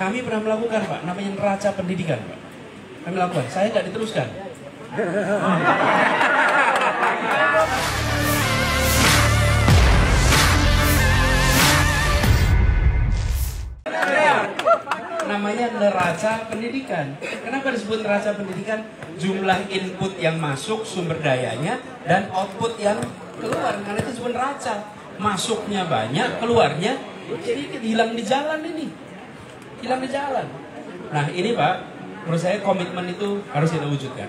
Kami pernah melakukan Pak, namanya neraca pendidikan Pak. Kami lakukan, saya nggak diteruskan. namanya neraca pendidikan. Kenapa disebut neraca pendidikan? Jumlah input yang masuk, sumber dayanya, dan output yang keluar. Karena itu disebut neraca. Masuknya banyak, keluarnya sedikit. Hilang di jalan ini. Hilang di jalan. Nah ini Pak, menurut saya komitmen itu harus kita wujudkan.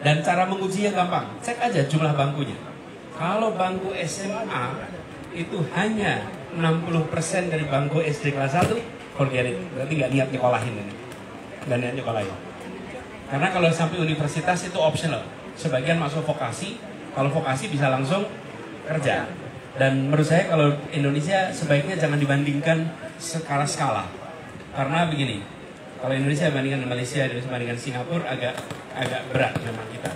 Dan cara mengujinya gampang. Cek aja jumlah bangkunya. Kalau bangku SMA itu hanya 60% dari bangku SD kelas 1, forget it. Berarti nggak niat nyekolahin ini. Nggak niat nyekolahin. Karena kalau sampai universitas itu optional. Sebagian masuk vokasi, kalau vokasi bisa langsung kerja. Dan menurut saya kalau Indonesia sebaiknya jangan dibandingkan skala-skala. Karena begini, kalau Indonesia bandingkan Malaysia, Indonesia bandingkan Singapura agak agak berat memang kita.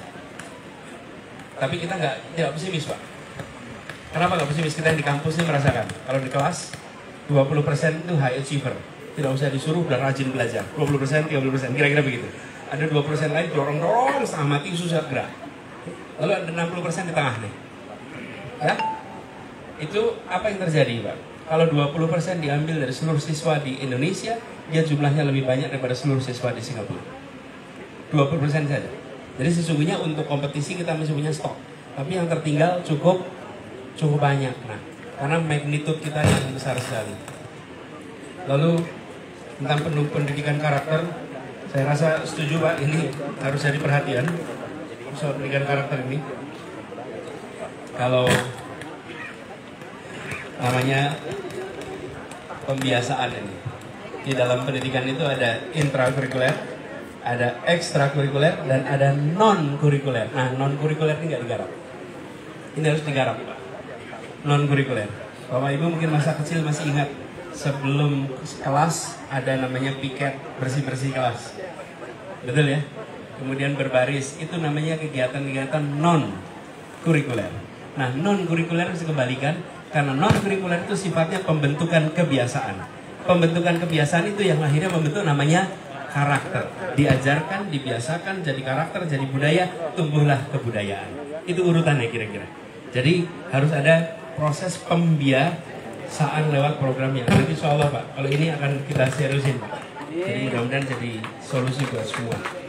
Tapi kita nggak tidak pesimis pak. Kenapa nggak pesimis? Kita yang di kampus ini merasakan. Kalau di kelas 20% itu high achiever. Tidak usah disuruh dan rajin belajar. 20%, 30%, kira-kira begitu. Ada 2% lain dorong-dorong setengah mati susah gerak. Lalu ada 60% di tengah nih. Ya? Itu apa yang terjadi Pak? Kalau 20% diambil dari seluruh siswa di Indonesia, dia jumlahnya lebih banyak daripada seluruh siswa di Singapura. 20% saja. Jadi sesungguhnya untuk kompetisi kita masih punya stok. Tapi yang tertinggal cukup cukup banyak. Nah, karena magnitude kita yang besar sekali. Lalu tentang pendidikan karakter, saya rasa setuju Pak, ini harus jadi perhatian soal pendidikan karakter ini. Kalau namanya pembiasaan ini. Di dalam pendidikan itu ada intrakurikuler, ada ekstrakurikuler, dan ada non kurikuler. Nah, non kurikuler ini nggak digarap. Ini harus digarap. Non kurikuler. Bapak Ibu mungkin masa kecil masih ingat sebelum kelas ada namanya piket bersih-bersih kelas. Betul ya? Kemudian berbaris, itu namanya kegiatan-kegiatan non kurikuler. Nah, non kurikuler harus dikembalikan karena non kurikuler itu sifatnya pembentukan kebiasaan. Pembentukan kebiasaan itu yang akhirnya membentuk namanya karakter. Diajarkan, dibiasakan, jadi karakter, jadi budaya, tumbuhlah kebudayaan. Itu urutannya kira-kira. Jadi harus ada proses pembiasaan lewat programnya. Nanti insya Allah Pak, kalau ini akan kita seriusin Pak. Jadi mudah-mudahan jadi solusi buat semua.